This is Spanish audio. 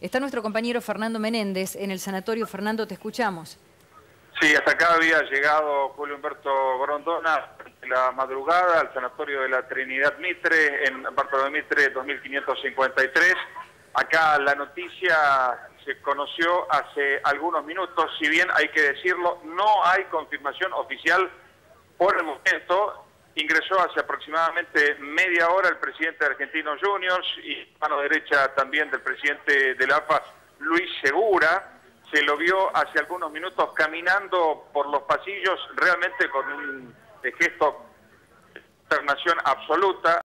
Está nuestro compañero Fernando Menéndez en el sanatorio. Fernando, te escuchamos. Sí, hasta acá había llegado Julio Humberto Grondona la madrugada al sanatorio de la Trinidad Mitre, en de Mitre 2553. Acá la noticia se conoció hace algunos minutos, si bien hay que decirlo, no hay confirmación oficial por el momento. Ingresó hace aproximadamente media hora el presidente de Argentinos Juniors y mano derecha también del presidente de la AFA, Luis Segura. Se lo vio hace algunos minutos caminando por los pasillos, realmente con un gesto de internación absoluta.